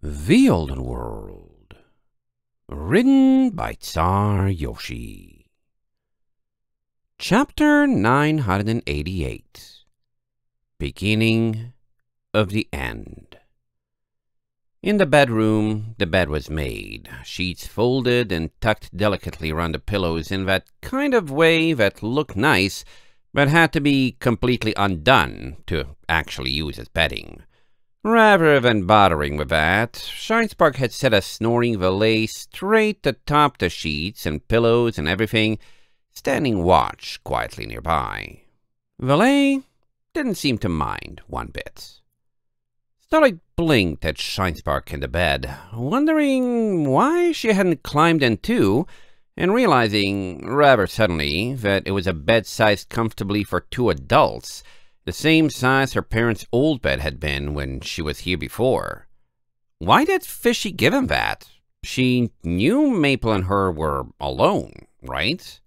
The Olden World. Written by Czar Yoshi. Chapter 988. Beginning of the End. In the bedroom, the bed was made, sheets folded and tucked delicately around the pillows in that kind of way that looked nice, but had to be completely undone to actually use as bedding. Rather than bothering with that, Shinespark had set a snoring valet straight atop the sheets and pillows and everything, standing watch quietly nearby. Valet didn't seem to mind one bit. Starlight blinked at Shinespark in the bed, wondering why she hadn't climbed in too, and realizing rather suddenly that it was a bed sized comfortably for two adults, the same size her parents' old bed had been when she was here before. Why did Fishy give him that? She knew Maple and her were alone, right?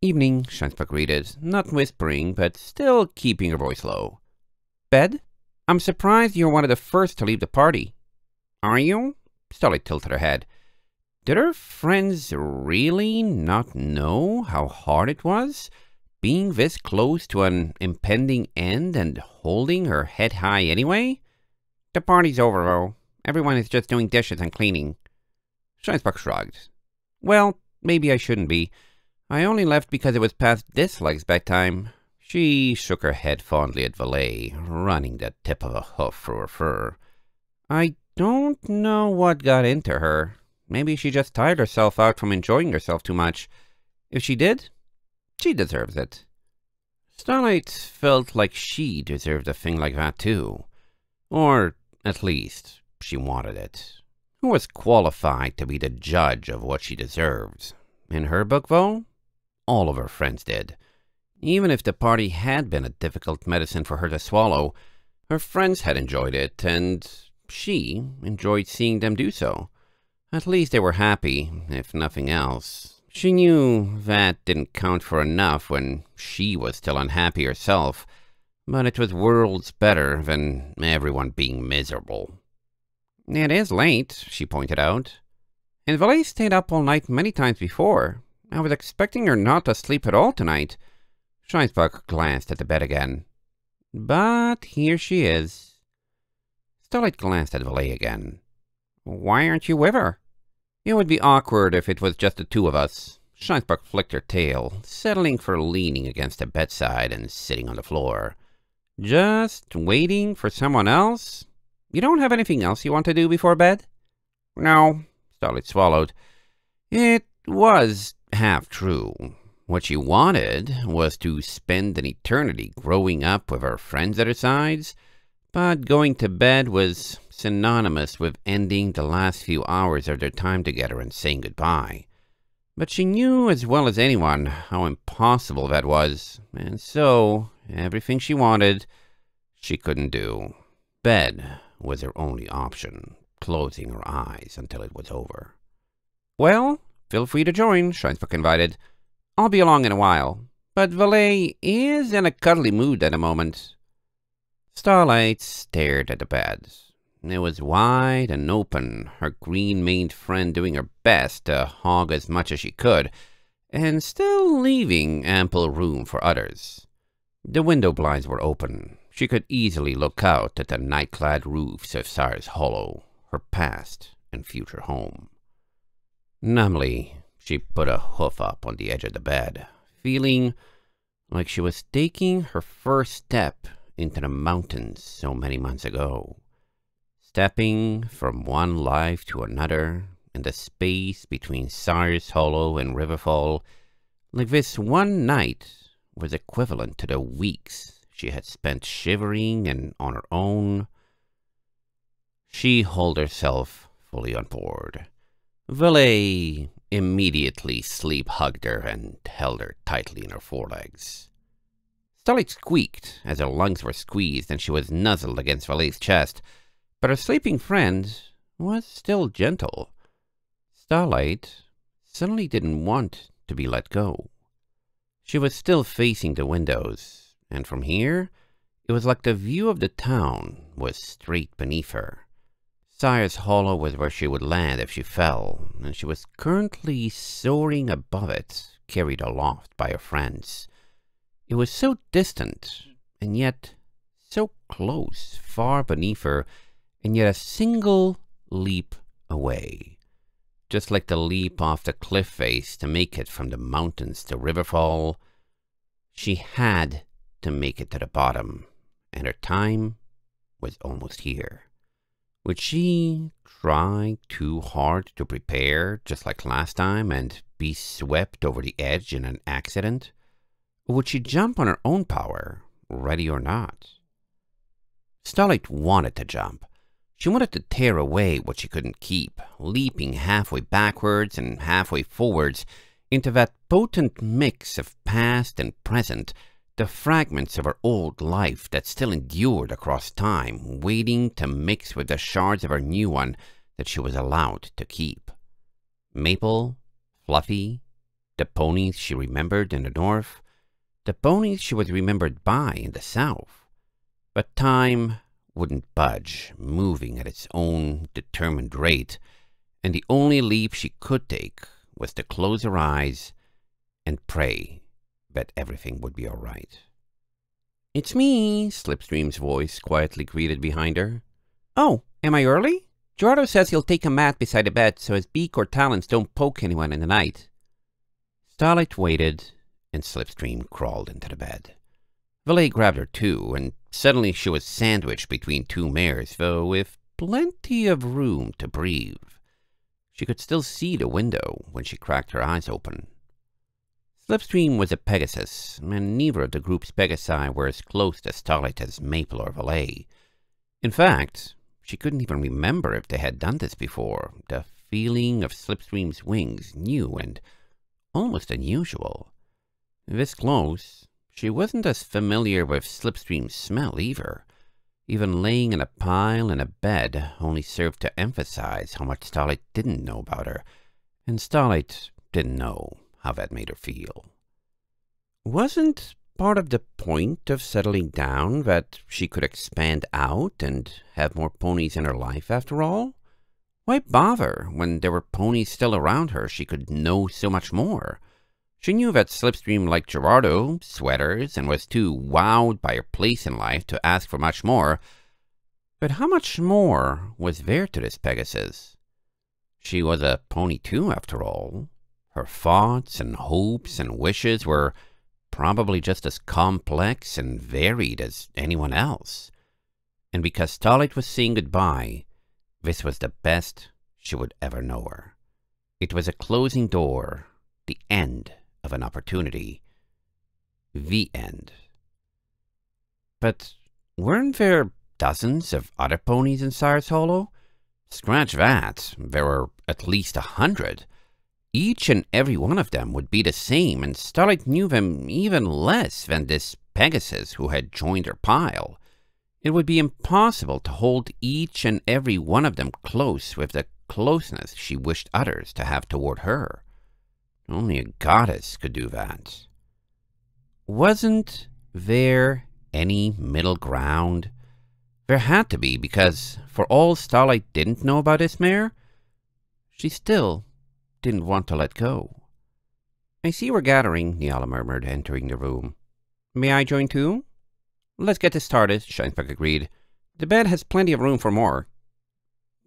Evening, Shinespark greeted, not whispering, but still keeping her voice low. Bed? I'm surprised you're one of the first to leave the party. Are you? Starlight tilted her head. Did her friends really not know how hard it was? Being this close to an impending end and holding her head high anyway? The party's over, though. Everyone is just doing dishes and cleaning. Shinespark shrugged. Well, maybe I shouldn't be. I only left because it was past this leg's bedtime. She shook her head fondly at Valet, running the tip of a hoof through her fur. I don't know what got into her. Maybe she just tired herself out from enjoying herself too much. If she did, she deserves it. Starlight felt like she deserved a thing like that too. Or, at least, she wanted it. Who was qualified to be the judge of what she deserved? In her book, though, all of her friends did. Even if the party had been a difficult medicine for her to swallow, her friends had enjoyed it, and she enjoyed seeing them do so. At least they were happy, if nothing else. She knew that didn't count for enough when she was still unhappy herself, but it was worlds better than everyone being miserable. It is late, she pointed out. And Valet stayed up all night many times before. I was expecting her not to sleep at all tonight. Shinespark glanced at the bed again. But here she is. Starlight glanced at Valet again. Why aren't you with her? It would be awkward if it was just the two of us. Shinespark flicked her tail, settling for leaning against the bedside and sitting on the floor. Just waiting for someone else? You don't have anything else you want to do before bed? No, Starlight swallowed. It was half true. What she wanted was to spend an eternity growing up with her friends at her sides, but going to bed was synonymous with ending the last few hours of their time together and saying goodbye. But she knew as well as anyone how impossible that was, and so everything she wanted, she couldn't do. Bed was her only option, closing her eyes until it was over. Well, feel free to join, Shinespark invited. I'll be along in a while, but Valet is in a cuddly mood at the moment. Starlight stared at the bed. It was wide and open, her green-maned friend doing her best to hog as much as she could, and still leaving ample room for others. The window blinds were open. She could easily look out at the night-clad roofs of Sire's Hollow, her past and future home. Numbly, she put a hoof up on the edge of the bed, feeling like she was taking her first step into the mountains so many months ago stepping from one life to another in the space between Sire's Hollow and Riverfall, like this one night was equivalent to the weeks she had spent shivering and on her own. She hauled herself fully on board. Valet immediately sleep hugged her and held her tightly in her forelegs. Starlight squeaked as her lungs were squeezed and she was nuzzled against Valet's chest. But her sleeping friend was still gentle. Starlight suddenly didn't want to be let go. She was still facing the windows, and from here, it was like the view of the town was straight beneath her. Sire's Hollow was where she would land if she fell, and she was currently soaring above it, carried aloft by her friends. It was so distant, and yet so close, far beneath her, and yet a single leap away. Just like the leap off the cliff face to make it from the mountains to Riverfall, she had to make it to the bottom, and her time was almost here. Would she try too hard to prepare, just like last time, and be swept over the edge in an accident? Or would she jump on her own power, ready or not? Starlight wanted to jump. She wanted to tear away what she couldn't keep, leaping halfway backwards and halfway forwards into that potent mix of past and present the fragments of her old life that still endured across time, waiting to mix with the shards of her new one that she was allowed to keep. Maple, Fluffy, the ponies she remembered in the north, the ponies she was remembered by in the south. But time wouldn't budge, moving at its own determined rate, and the only leap she could take was to close her eyes and pray that everything would be all right. It's me, Slipstream's voice quietly greeted behind her. Oh, am I early? Gerardo says he'll take a mat beside the bed so his beak or talons don't poke anyone in the night. Starlight waited, and Slipstream crawled into the bed. Valet grabbed her too, and suddenly she was sandwiched between two mares, though with plenty of room to breathe. She could still see the window when she cracked her eyes open. Slipstream was a Pegasus, and neither of the group's Pegasi were as close to Starlight as Maple or Valet. In fact, she couldn't even remember if they had done this before. The feeling of Slipstream's wings, new and almost unusual. This close, she wasn't as familiar with Slipstream's smell either. Even laying in a pile in a bed only served to emphasize how much Starlight didn't know about her, and Starlight didn't know how that made her feel. Wasn't part of the point of settling down that she could expand out and have more ponies in her life after all? Why bother when there were ponies still around her she could know so much more? She knew that Slipstream liked Gerardo, sweaters, and was too wowed by her place in life to ask for much more. But how much more was there to this Pegasus? She was a pony too, after all. Her thoughts and hopes and wishes were probably just as complex and varied as anyone else. And because Starlight was saying goodbye, this was the best she would ever know her. It was a closing door, the end of an opportunity. The end. But weren't there dozens of other ponies in Sire's Hollow? Scratch that, there were at least a hundred. Each and every one of them would be the same, and Starlight knew them even less than this Pegasus who had joined her pile. It would be impossible to hold each and every one of them close with the closeness she wished others to have toward her. Only a goddess could do that. Wasn't there any middle ground? There had to be, because for all Starlight didn't know about Ismare, she still didn't want to let go. I see we're gathering, Niala murmured, entering the room. May I join too? Let's get this started, Shinespark agreed. The bed has plenty of room for more.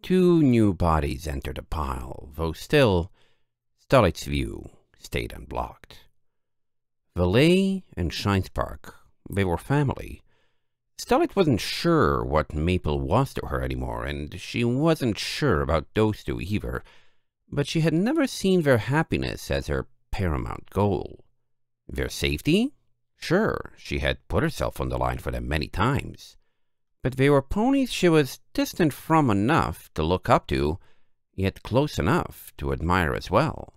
Two new bodies entered the pile, though still, Starlight's view stayed unblocked. Valet and Shinespark, they were family. Starlight wasn't sure what Maple was to her anymore, and she wasn't sure about those two either but she had never seen their happiness as her paramount goal. Their safety? Sure, she had put herself on the line for them many times. But they were ponies she was distant from enough to look up to, yet close enough to admire as well.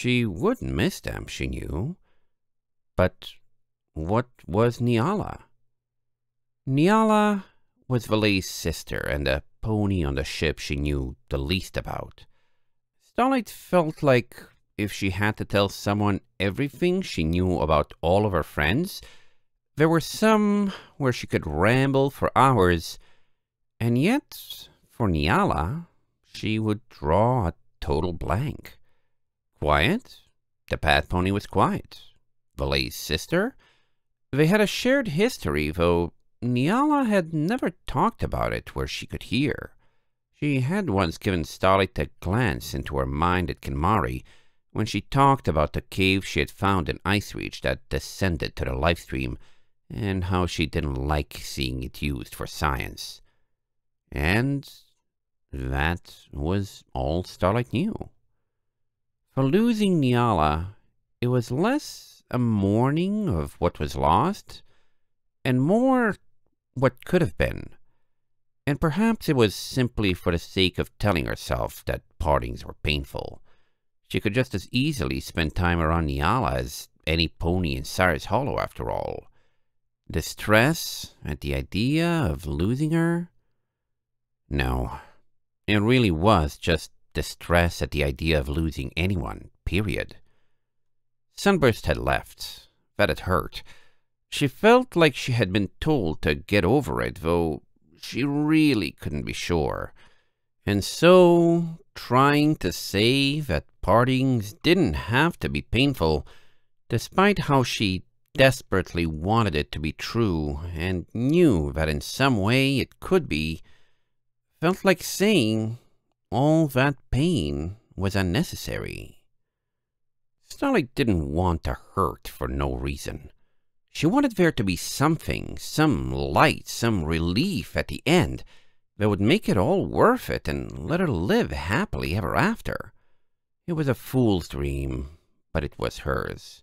She wouldn't miss them, she knew. But what was Niala? Niala was Valet's sister and the pony on the ship she knew the least about. Starlight felt like if she had to tell someone everything she knew about all of her friends, there were some where she could ramble for hours, and yet, for Niala, she would draw a total blank. Quiet? The Bat Pony was quiet. Valet's sister? They had a shared history, though Niala had never talked about it where she could hear. She had once given Starlight a glance into her mind at Kinmari when she talked about the cave she had found in Icereach that descended to the life stream and how she didn't like seeing it used for science. And that was all Starlight knew. For losing Niala, it was less a mourning of what was lost and more what could have been. And perhaps it was simply for the sake of telling herself that partings were painful. She could just as easily spend time around Niala as any pony in Sire's Hollow, after all. The stress at the idea of losing her? No, it really was just distress at the idea of losing anyone, period. Sunburst had left. That had hurt. She felt like she had been told to get over it, though she really couldn't be sure. And so, trying to say that partings didn't have to be painful, despite how she desperately wanted it to be true and knew that in some way it could be, felt like saying all that pain was unnecessary. Starlight didn't want to hurt for no reason. She wanted there to be something, some light, some relief at the end that would make it all worth it and let her live happily ever after. It was a fool's dream, but it was hers.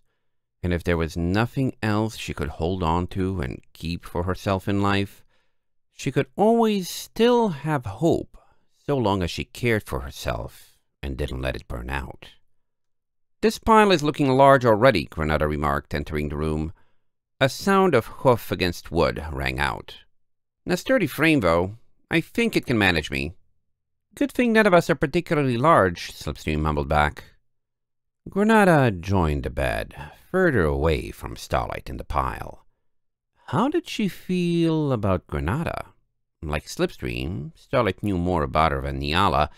And if there was nothing else she could hold on to and keep for herself in life, she could always still have hope so long as she cared for herself and didn't let it burn out. This pile is looking large already, Granada remarked, entering the room. A sound of hoof against wood rang out. In A sturdy frame, though. I think it can manage me. Good thing none of us are particularly large, Slipstream mumbled back. Granada joined the bed, further away from Starlight in the pile. How did she feel about Granada? Like Slipstream, Starlight knew more about her than Niala,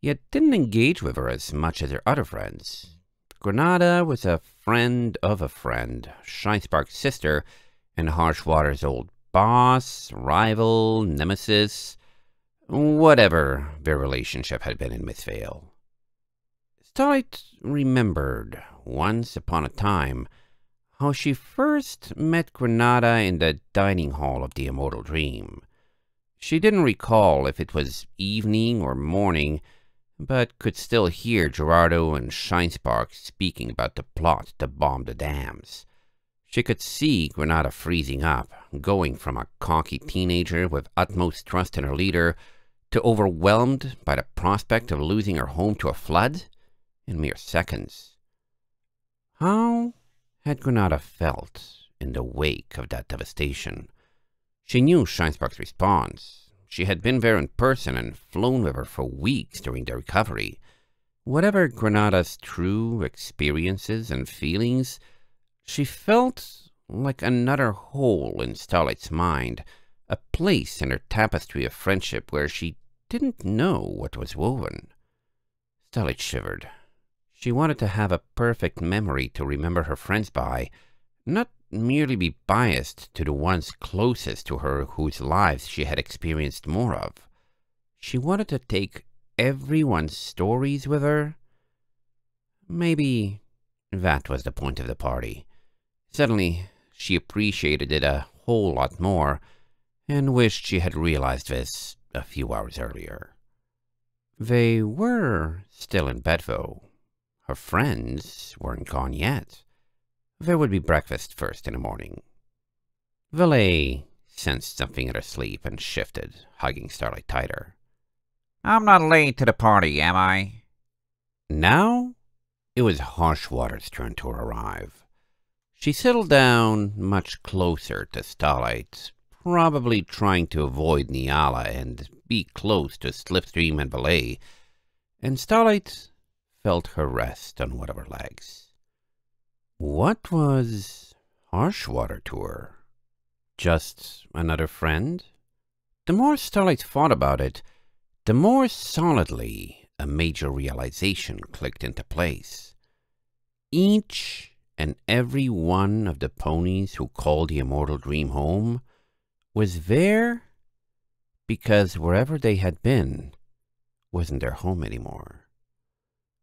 yet didn't engage with her as much as her other friends. Granada was a friend of a friend, Shinespark's sister, and Harshwater's old boss, rival, nemesis, whatever their relationship had been in Mythvale. Starlight remembered, once upon a time, how she first met Granada in the dining hall of the Immortal Dream. She didn't recall if it was evening or morning, but could still hear Gerardo and Shinespark speaking about the plot to bomb the dams. She could see Granada freezing up, going from a cocky teenager with utmost trust in her leader to overwhelmed by the prospect of losing her home to a flood in mere seconds. How had Granada felt in the wake of that devastation? She knew Shinespark's response, she had been there in person and flown with her for weeks during the recovery. Whatever Granada's true experiences and feelings, she felt like another hole in Starlight's mind, a place in her tapestry of friendship where she didn't know what was woven. Starlight shivered. She wanted to have a perfect memory to remember her friends by, not merely be biased to the ones closest to her whose lives she had experienced more of. She wanted to take everyone's stories with her. Maybe that was the point of the party. Suddenly, she appreciated it a whole lot more and wished she had realized this a few hours earlier. They were still in bed, though. Her friends weren't gone yet. There would be breakfast first in the morning. Valet sensed something in her sleep and shifted, hugging Starlight tighter. I'm not late to the party, am I? Now it was Harshwater's turn to arrive. She settled down much closer to Starlight, probably trying to avoid Niala and be close to Slipstream and Valet, and Starlight felt her rest on one of her legs. What was Harshwater to her? Just another friend? The more Starlight thought about it, the more solidly a major realization clicked into place. Each and every one of the ponies who called the Immortal Dream home was there because wherever they had been wasn't their home anymore.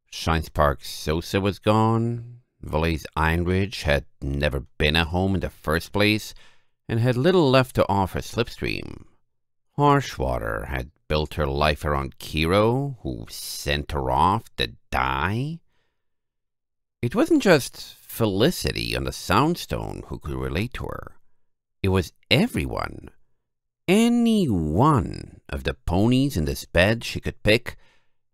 Shines Park Sosa was gone. Valet's Iron Ridge had never been a home in the first place and had little left to offer Slipstream. Harshwater had built her life around Kiro, who sent her off to die. It wasn't just Felicity on the Soundstone who could relate to her. It was everyone. Any one of the ponies in this bed she could pick,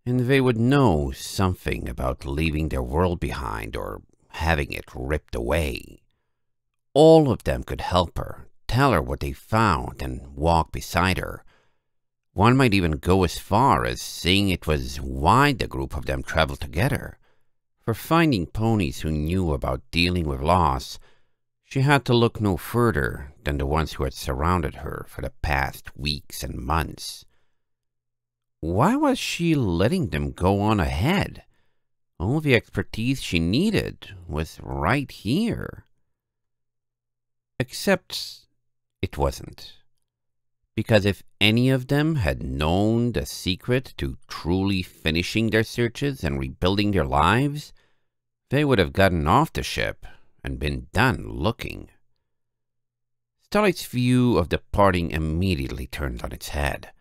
and they would know something about leaving their world behind or having it ripped away. All of them could help her, tell her what they found, and walk beside her. One might even go as far as saying it was why the group of them traveled together. For finding ponies who knew about dealing with loss, she had to look no further than the ones who had surrounded her for the past weeks and months. Why was she letting them go on ahead? All the expertise she needed was right here. Except it wasn't. Because if any of them had known the secret to truly finishing their searches and rebuilding their lives, they would have gotten off the ship and been done looking. Starlight's view of the parting immediately turned on its head.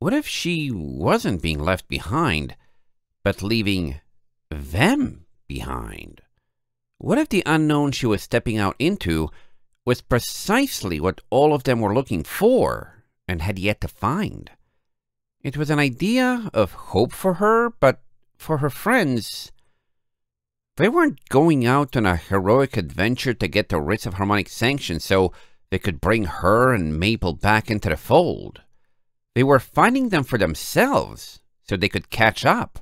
What if she wasn't being left behind, but leaving them behind? What if the unknown she was stepping out into was precisely what all of them were looking for and had yet to find. It was an idea of hope for her, but for her friends, they weren't going out on a heroic adventure to get the writs of harmonic sanction so they could bring her and Maple back into the fold. They were finding them for themselves so they could catch up.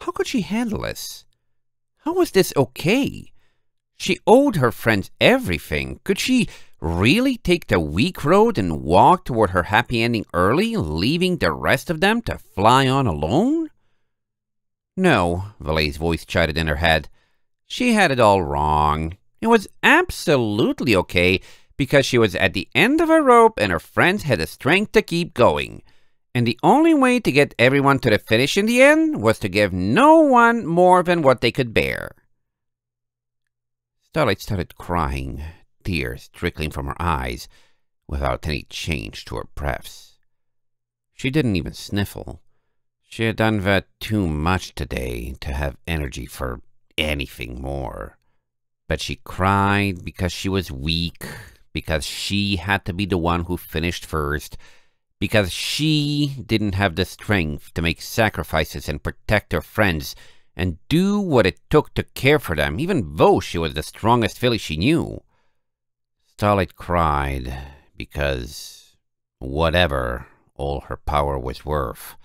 How could she handle this? How was this okay? She owed her friends everything. Could she really take the weak road and walk toward her happy ending early, leaving the rest of them to fly on alone? No, Valet's voice chided in her head. She had it all wrong. It was absolutely okay because she was at the end of her rope and her friends had the strength to keep going. And the only way to get everyone to the finish in the end was to give no one more than what they could bear. Starlight started crying, tears trickling from her eyes, without any change to her breaths. She didn't even sniffle. She had done that too much today to have energy for anything more. But she cried because she was weak, because she had to be the one who finished first, because she didn't have the strength to make sacrifices and protect her friends and do what it took to care for them, even though she was the strongest filly she knew. Starlight cried because whatever all her power was worth,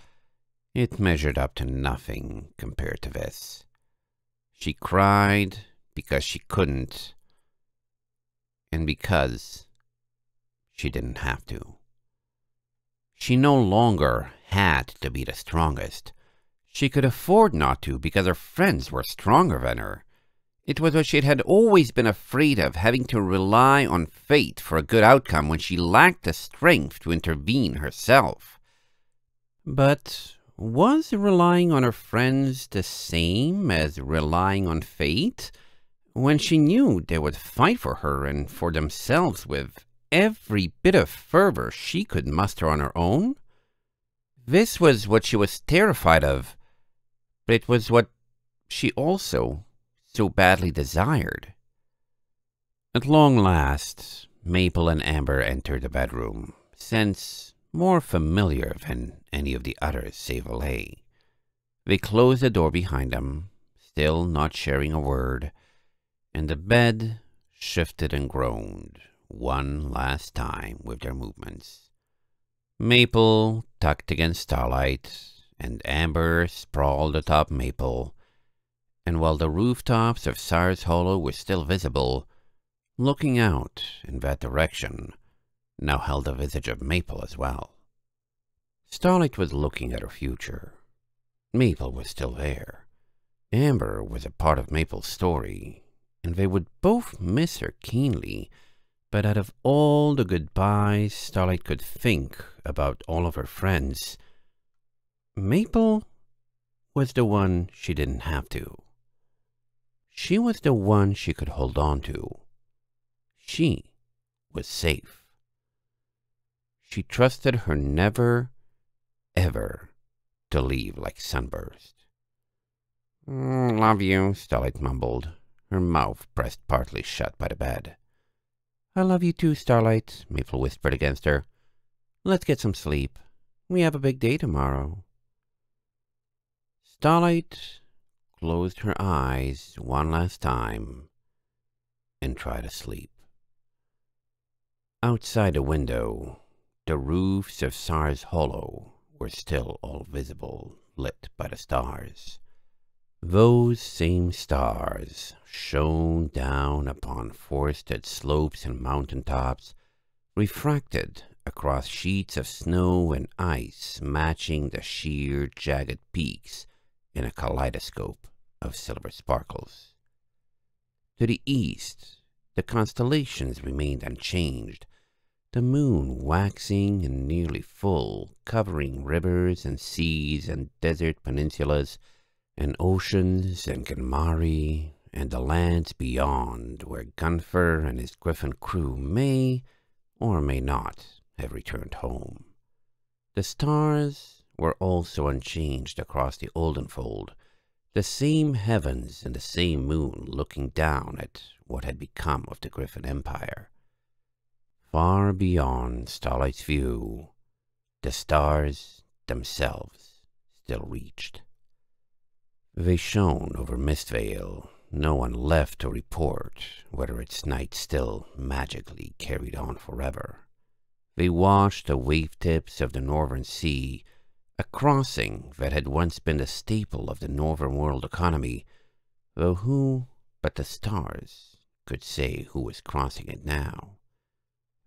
it measured up to nothing compared to this. She cried because she couldn't, and because she didn't have to. She no longer had to be the strongest. She could afford not to because her friends were stronger than her. It was what she had always been afraid of, having to rely on fate for a good outcome when she lacked the strength to intervene herself. But was relying on her friends the same as relying on fate? When she knew they would fight for her and for themselves with every bit of fervor she could muster on her own? This was what she was terrified of, but it was what she also so badly desired. At long last, Maple and Amber entered the bedroom, sense more familiar than any of the others save Valet. They closed the door behind them, still not sharing a word, and the bed shifted and groaned one last time with their movements. Maple tucked against Starlight, and Amber sprawled atop Maple, and while the rooftops of Sire's Hollow were still visible, looking out in that direction now held the visage of Maple as well. Starlight was looking at her future. Maple was still there. Amber was a part of Maple's story, and they would both miss her keenly. But out of all the goodbyes Starlight could think about all of her friends, Maple was the one she didn't have to. She was the one she could hold on to. She was safe. She trusted her never, ever to leave like Sunburst. Mm, love you, Starlight mumbled, her mouth pressed partly shut by the bed. I love you too, Starlight, Maple whispered against her. Let's get some sleep. We have a big day tomorrow. Starlight closed her eyes one last time and tried to sleep. Outside the window, the roofs of Sire's Hollow were still all visible, lit by the stars. Those same stars shone down upon forested slopes and mountain tops, refracted across sheets of snow and ice matching the sheer, jagged peaks in a kaleidoscope of silver sparkles. To the east, the constellations remained unchanged, the moon waxing and nearly full, covering rivers and seas and desert peninsulas and oceans and Ganmari and the lands beyond where Gunfer and his griffin crew may or may not have returned home. The stars were also unchanged across the Oldenfold, the same heavens and the same moon looking down at what had become of the Griffin Empire. Far beyond Starlight's view, the stars themselves still reached. They shone over Mistvale, no one left to report whether its night still magically carried on forever. They watched the wave tips of the northern sea, a crossing that had once been the staple of the northern world economy, though who but the stars could say who was crossing it now?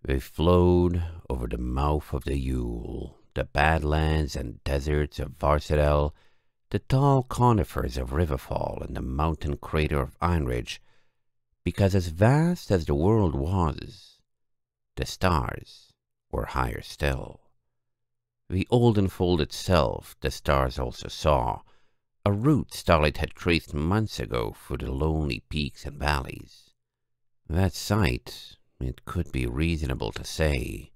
They flowed over the mouth of the Yule, the badlands and deserts of Varsadel, the tall conifers of Riverfall and the mountain crater of Einridge, because as vast as the world was, the stars were higher still. The Oldenfold itself the stars also saw, a route Starlight had traced months ago through the lonely peaks and valleys. That sight, it could be reasonable to say,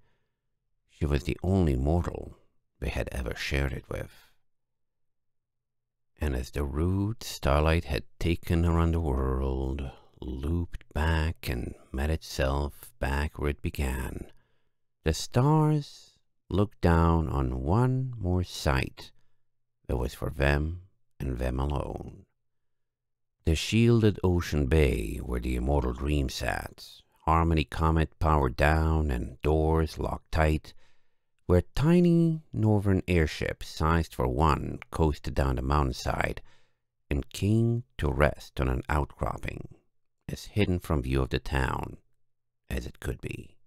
she was the only mortal they had ever shared it with and as the route starlight had taken around the world, looped back and met itself back where it began, the stars looked down on one more sight that was for them and them alone. The shielded ocean bay where the immortal dream sat, Harmony Comet powered down and doors locked tight, where tiny northern airships sized for one coasted down the mountainside and came to rest on an outcropping as hidden from view of the town as it could be.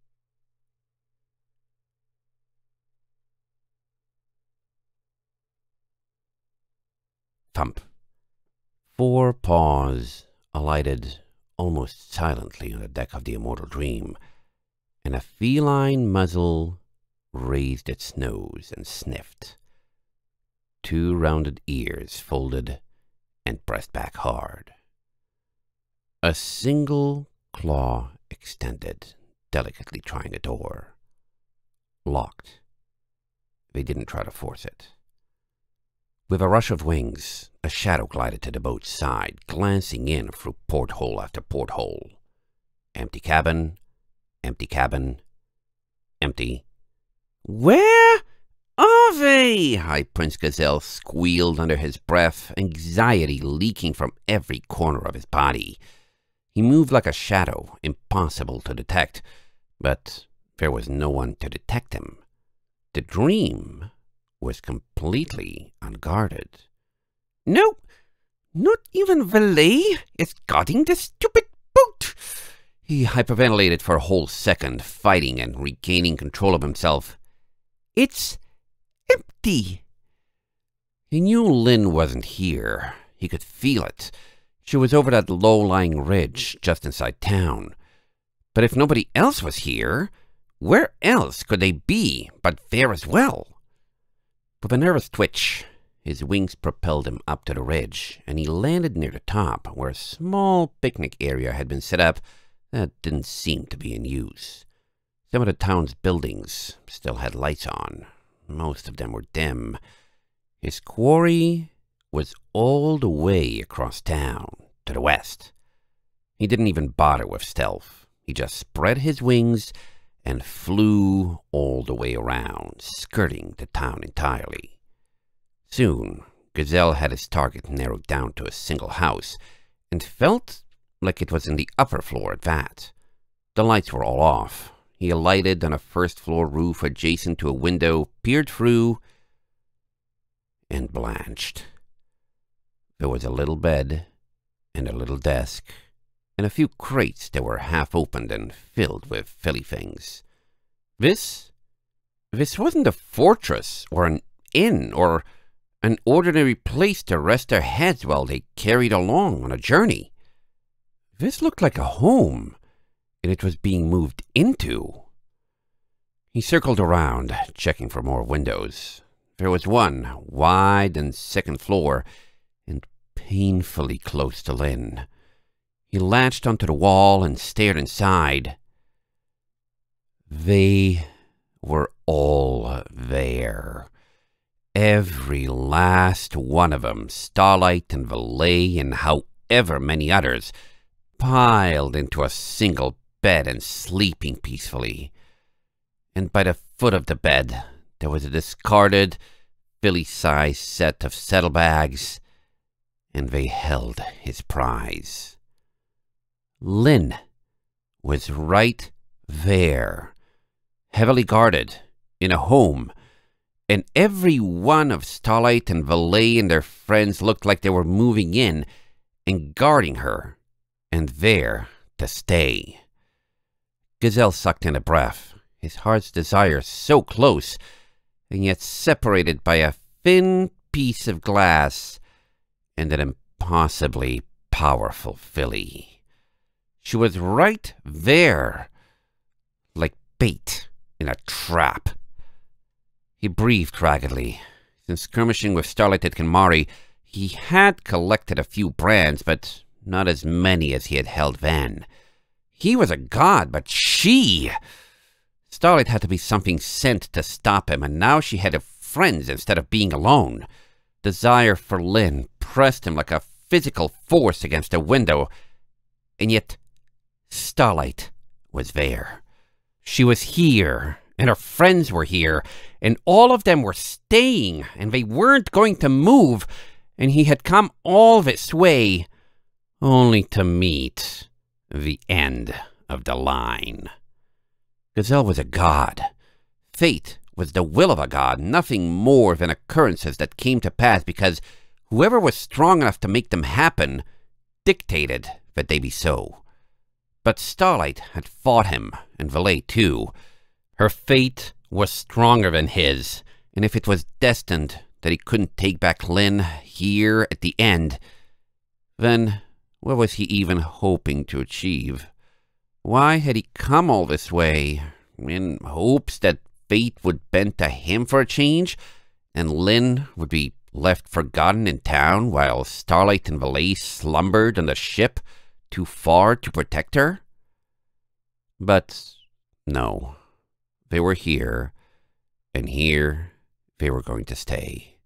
Thump. Four paws alighted almost silently on the deck of the immortal dream, and a feline muzzle raised its nose and sniffed. Two rounded ears folded and pressed back hard. A single claw extended, delicately trying a door. Locked. They didn't try to force it. With a rush of wings, a shadow glided to the boat's side, glancing in through porthole after porthole. Empty cabin, empty cabin, empty, where are they? High Prince Gazelle squealed under his breath, anxiety leaking from every corner of his body. He moved like a shadow, impossible to detect, but there was no one to detect him. The dream was completely unguarded. No, not even Valet is guarding the stupid boat. He hyperventilated for a whole second, fighting and regaining control of himself. It's empty. He knew Lynn wasn't here. He could feel it. She was over that low-lying ridge just inside town. But if nobody else was here, where else could they be but there as well? With a nervous twitch, his wings propelled him up to the ridge, and he landed near the top, where a small picnic area had been set up that didn't seem to be in use. Some of the town's buildings still had lights on. Most of them were dim. His quarry was all the way across town, to the west. He didn't even bother with stealth. He just spread his wings and flew all the way around, skirting the town entirely. Soon, Gazelle had his target narrowed down to a single house, and felt like it was in the upper floor at that. The lights were all off. He alighted on a first floor roof adjacent to a window, peered through, and blanched. There was a little bed and a little desk and a few crates that were half opened and filled with filly things. This, this wasn't a fortress or an inn or an ordinary place to rest their heads while they carried along on a journey. This looked like a home, and it was being moved into. He circled around, checking for more windows. There was one, wide and second floor, and painfully close to Lynn. He latched onto the wall and stared inside. They were all there. Every last one of them, Starlight and Valet and however many others, piled into a single bed and sleeping peacefully. And by the foot of the bed, there was a discarded, filly-sized set of saddlebags, and they held his prize. Lynn was right there, heavily guarded, in a home, and every one of Starlight and Valet and their friends looked like they were moving in and guarding her, and there to stay. Gazelle sucked in a breath, his heart's desire so close, and yet separated by a thin piece of glass and an impossibly powerful filly. She was right there, like bait in a trap. He breathed raggedly. Since skirmishing with Starlight at Kinmari, he had collected a few brands, but not as many as he had held then. He was a god, but she... Starlight had to be something sent to stop him, and now she had friends instead of being alone. Desire for Lynn pressed him like a physical force against a window, and yet Starlight was there. She was here, and her friends were here, and all of them were staying, and they weren't going to move, and he had come all this way only to meet the end of the line. Gazelle was a god. Fate was the will of a god, nothing more than occurrences that came to pass because whoever was strong enough to make them happen dictated that they be so. But Starlight had fought him, and Valet too. Her fate was stronger than his, and if it was destined that he couldn't take back Lynn here at the end, then what was he even hoping to achieve? Why had he come all this way? In hopes that fate would bend to him for a change, and Lynn would be left forgotten in town while Starlight and Valet slumbered on the ship? too far to protect her? But no, they were here, and here they were going to stay.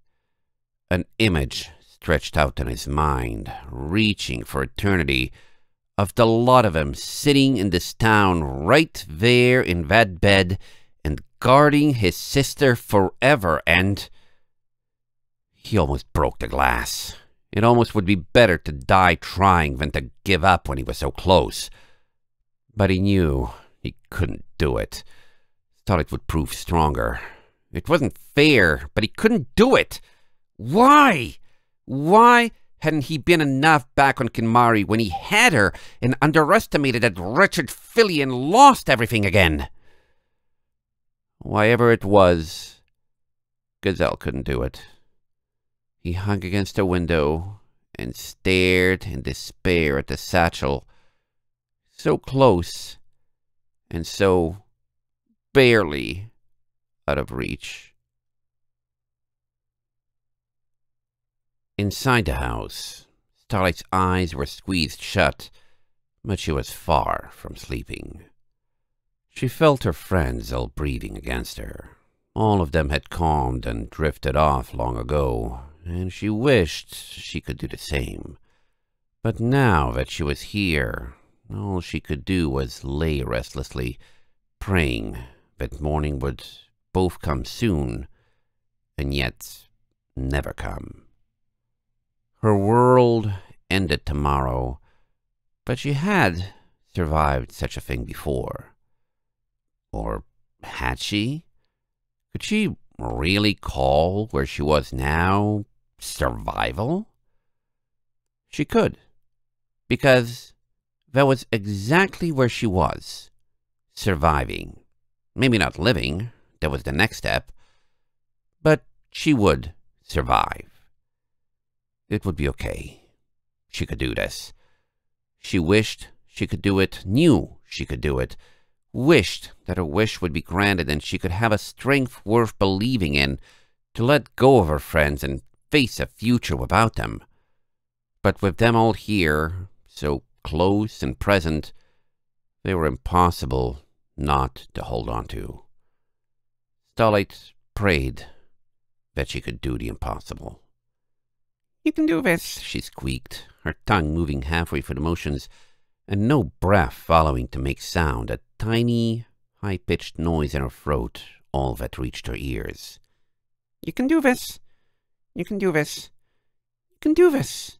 An image stretched out in his mind, reaching for eternity, of the lot of them sitting in this town right there in that bed and guarding his sister forever, and... He almost broke the glass. It almost would be better to die trying than to give up when he was so close. But he knew he couldn't do it. Thought it would prove stronger. It wasn't fair, but he couldn't do it. Why? Why hadn't he been enough back on Kinmari when he had her and underestimated that wretched filly and lost everything again? Why ever it was, Gazelle couldn't do it. He hung against a window and stared in despair at the satchel, so close and so barely out of reach. Inside the house, Starlight's eyes were squeezed shut, but she was far from sleeping. She felt her friends all breathing against her. All of them had calmed and drifted off long ago, and she wished she could do the same. But now that she was here, all she could do was lay restlessly, praying that morning would both come soon, and yet never come. Her world ended tomorrow, but she had survived such a thing before. Or had she? Could she really call where she was now survival? She could, because that was exactly where she was, surviving. Maybe not living, that was the next step, but she would survive. It would be okay. She could do this. She wished she could do it, knew she could do it, wished that her wish would be granted and she could have a strength worth believing in to let go of her friends and face a future without them. But with them all here, so close and present, they were impossible not to hold on to. Starlight prayed that she could do the impossible. You can do this, she squeaked, her tongue moving halfway for the motions, and no breath following to make sound, a tiny, high-pitched noise in her throat, all that reached her ears. You can do this. You can do this. You can do this.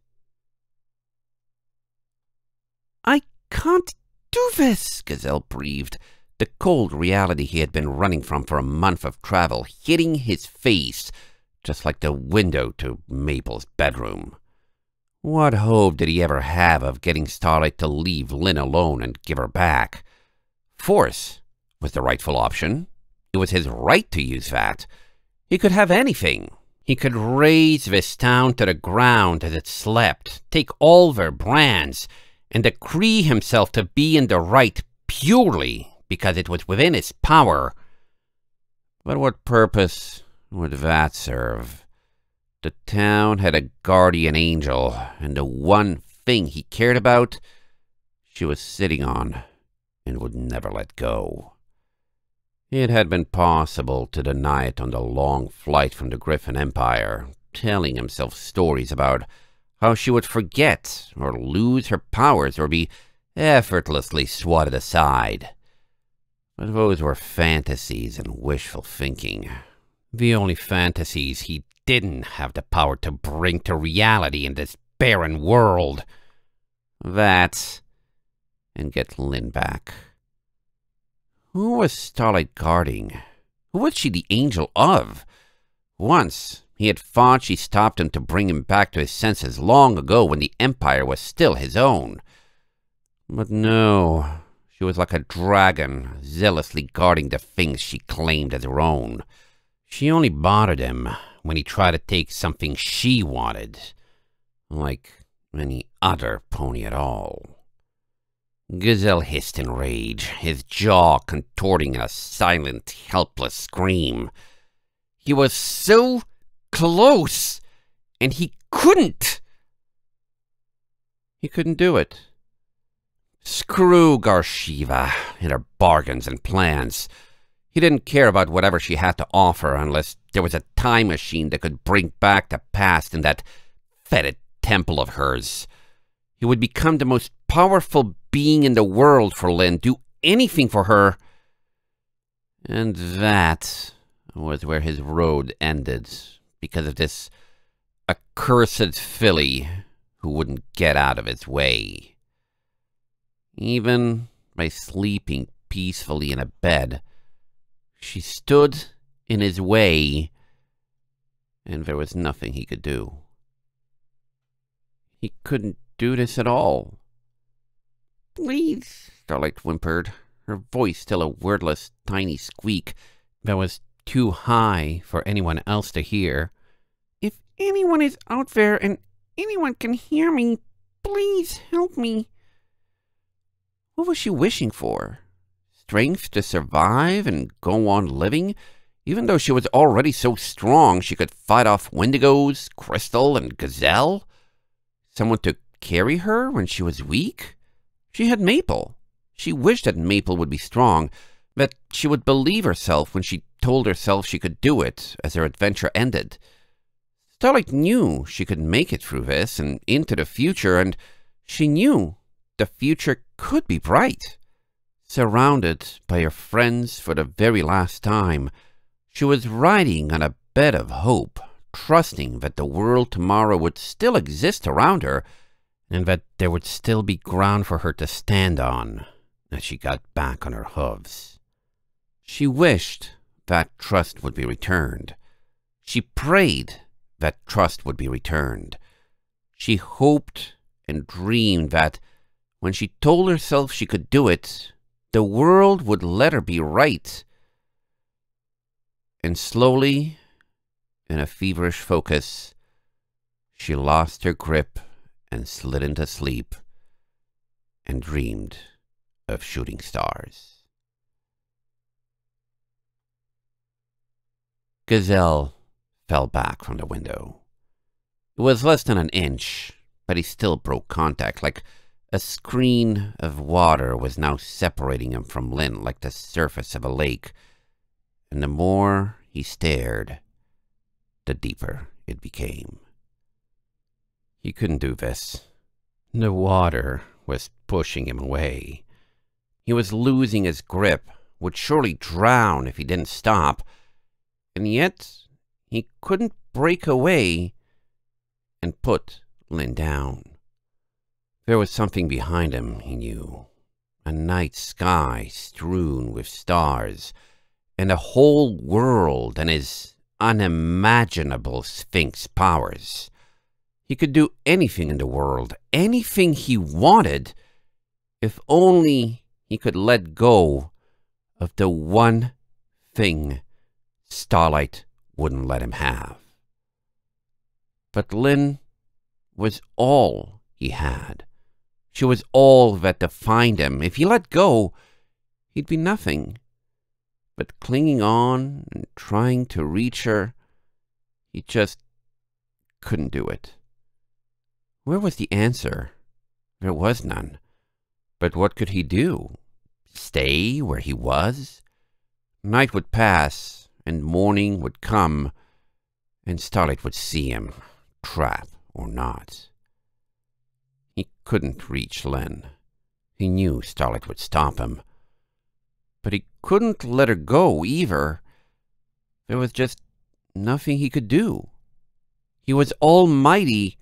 I can't do this, Gazelle breathed, the cold reality he had been running from for a month of travel hitting his face, just like the window to Maple's bedroom. What hope did he ever have of getting Starlight to leave Lynn alone and give her back? Force was the rightful option. It was his right to use that. He could have anything. He could raze this town to the ground as it slept, take all their brands, and decree himself to be in the right purely because it was within his power. But what purpose would that serve? The town had a guardian angel, and the one thing he cared about, she was sitting on and would never let go. It had been possible to deny it on the long flight from the Griffin Empire, telling himself stories about how she would forget or lose her powers or be effortlessly swatted aside. But those were fantasies and wishful thinking. The only fantasies he didn't have the power to bring to reality in this barren world. That, and get Lynn back. Who was Starlight guarding? Who was she the angel of? Once, he had thought she stopped him to bring him back to his senses long ago when the Empire was still his own. But no, she was like a dragon, zealously guarding the things she claimed as her own. She only bothered him when he tried to take something she wanted, like any other pony at all. Gazelle hissed in rage, his jaw contorting in a silent, helpless scream. He was so close, and he couldn't. He couldn't do it. Screw Garshiva and her bargains and plans. He didn't care about whatever she had to offer unless there was a time machine that could bring back the past in that fetid temple of hers. He would become the most powerful being in the world for Lynn, do anything for her. And that was where his road ended, because of this accursed filly who wouldn't get out of his way. Even by sleeping peacefully in a bed, she stood in his way, and there was nothing he could do. He couldn't do this at all. Please, Starlight whimpered, her voice still a wordless, tiny squeak that was too high for anyone else to hear. If anyone is out there and anyone can hear me, please help me. What was she wishing for? Strength to survive and go on living? Even though she was already so strong she could fight off Wendigos, Crystal, and Gazelle? Someone to carry her when she was weak? She had Maple. She wished that Maple would be strong, that she would believe herself when she told herself she could do it as her adventure ended. Starlight knew she could make it through this and into the future, and she knew the future could be bright. Surrounded by her friends for the very last time, she was riding on a bed of hope, trusting that the world tomorrow would still exist around her, and that there would still be ground for her to stand on as she got back on her hooves. She wished that trust would be returned. She prayed that trust would be returned. She hoped and dreamed that when she told herself she could do it, the world would let her be right. And slowly, in a feverish focus, she lost her grip and slid into sleep and dreamed of shooting stars. Gazelle fell back from the window. It was less than an inch, but he still broke contact, like a screen of water was now separating him from Lynn like the surface of a lake, and the more he stared, the deeper it became. He couldn't do this. The water was pushing him away. He was losing his grip, would surely drown if he didn't stop, and yet he couldn't break away and put Lynn down. There was something behind him, he knew. A night sky strewn with stars, and a whole world and his unimaginable Sphinx powers. He could do anything in the world, anything he wanted, if only he could let go of the one thing Starlight wouldn't let him have. But Lynn was all he had. She was all that defined him. If he let go, he'd be nothing. But clinging on and trying to reach her, he just couldn't do it. Where was the answer? There was none. But what could he do? Stay where he was? Night would pass, and morning would come, and Starlight would see him, trap or not. He couldn't reach Lynn. He knew Starlight would stop him. But he couldn't let her go either. There was just nothing he could do. He was almighty,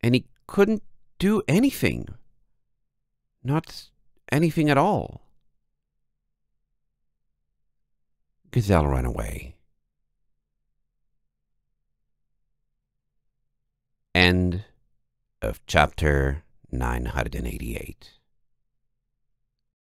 and he couldn't do anything. Not anything at all. Gazelle ran away. End of chapter 988.